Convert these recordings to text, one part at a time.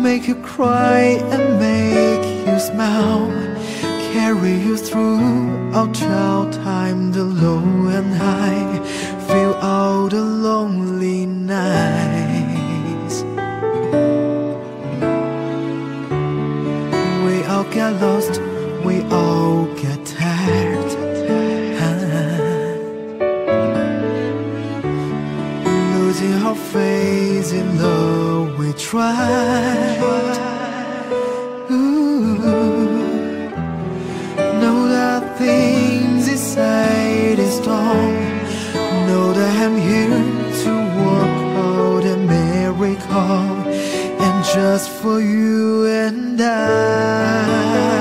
make you cry and make you smile Carry you through our child time, the low and high. Fill all the lonely nights We all get lost. Losing our faith in love, we tried. Ooh. Know that things inside is strong. Know that I'm here to work out a miracle, and just for you and I.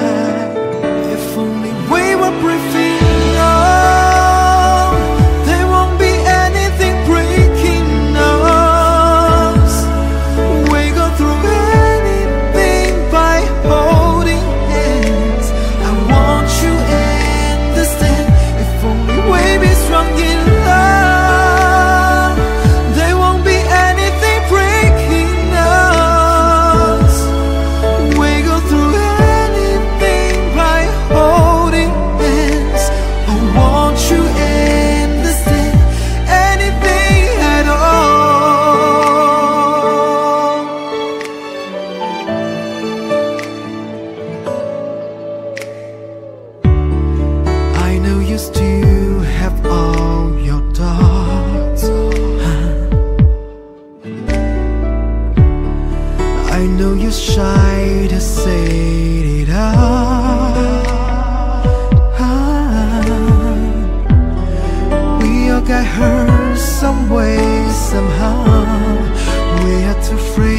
I heard some way, somehow. We are too free